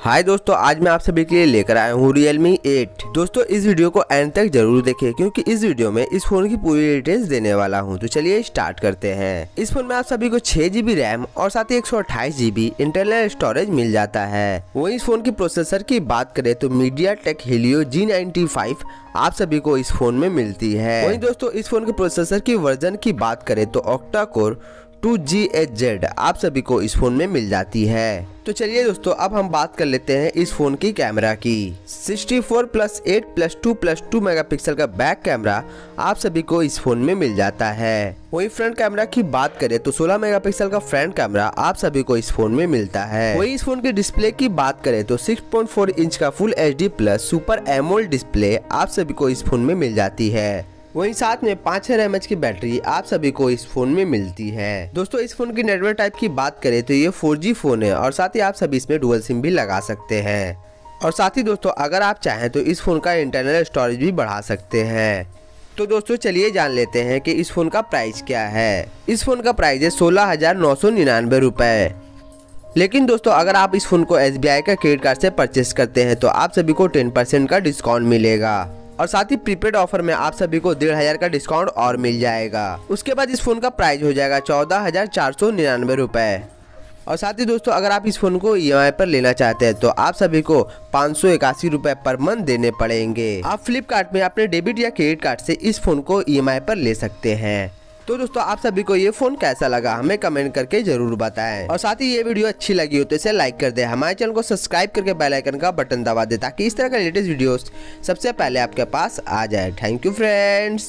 हाय दोस्तों, आज मैं आप सभी के लिए लेकर आया हूँ Realme 8 दोस्तों, इस वीडियो को एंड तक ज़रूर देखें क्योंकि इस वीडियो में इस फ़ोन की पूरी डिटेल्स देने वाला हूँ। तो चलिए स्टार्ट करते हैं। इस फ़ोन में आप सभी को छह जीबी रैम और साथ ही एक सौ अट्ठाईस जीबी इंटरनल स्टोरेज मिल जाता है। वही इस फ़ोन की प्रोसेसर की बात करें तो मीडिया टेक हेलियो जी आप सभी को इस फ़ोन में मिलती है। वही दोस्तों, इस फ़ोन के प्रोसेसर की वर्जन की बात करें तो octa core two G H Z आप सभी को इस फ़ोन में मिल जाती है। तो चलिए दोस्तों, अब हम बात कर लेते हैं इस फ़ोन की कैमरा की। 64 प्लस 8 प्लस 2 प्लस 2 मेगापिक्सल का बैक कैमरा आप सभी को इस फ़ोन में मिल जाता है। वही फ्रंट कैमरा की बात करें तो 16 मेगापिक्सल का फ्रंट कैमरा आप सभी को इस फ़ोन में मिलता है। वही इस फ़ोन के डिस्प्ले की बात करें तो 6.4 इंच का full HD plus super AMOLED display आप सभी को इस फ़ोन में मिल जाती है। वहीं साथ में पाँच हज़ार एम की बैटरी आप सभी को इस फ़ोन में मिलती है। दोस्तों, इस फ़ोन की नेटवर्क टाइप की बात करें तो ये 4G फ़ोन है और साथ ही आप सभी इसमें डुअल सिम भी लगा सकते हैं। और साथ ही दोस्तों, अगर आप चाहें तो इस फ़ोन का इंटरनल स्टोरेज भी बढ़ा सकते हैं। तो दोस्तों, चलिए जान लेते हैं कि इस फ़ोन का प्राइस क्या है। इस फ़ोन का प्राइस है सोलह हज़ार नौ सौ निन्यानवे लेकिन दोस्तों, अगर आप इस फ़ोन को SBI का क्रेडिट कार्ड से परचेस करते हैं तो आप सभी को टेन परसेंट का डिस्काउंट मिलेगा। और साथ ही प्रीपेड ऑफ़र में आप सभी को डेढ़ हज़ार का डिस्काउंट और मिल जाएगा। उसके बाद इस फ़ोन का प्राइस हो जाएगा चौदह हज़ार चार सौ निन्यानवे रुपए। और साथ ही दोस्तों, अगर आप इस फ़ोन को ई पर लेना चाहते हैं तो आप सभी को पाँच सौ इक्यासी रूपए पर मंथ देने पड़ेंगे। आप फ्लिपकार्ट में अपने डेबिट या क्रेडिट कार्ड से इस फ़ोन को ई पर ले सकते हैं। तो दोस्तों, आप सभी को ये फ़ोन कैसा लगा, हमें कमेंट करके ज़रूर बताएँ। और साथ ही ये वीडियो अच्छी लगी हो तो इसे लाइक कर दे। हमारे चैनल को सब्सक्राइब करके बेल आइकन का बटन दबा दे ताकि इस तरह का लेटेस्ट वीडियोस सबसे पहले आपके पास आ जाए। Thank you friends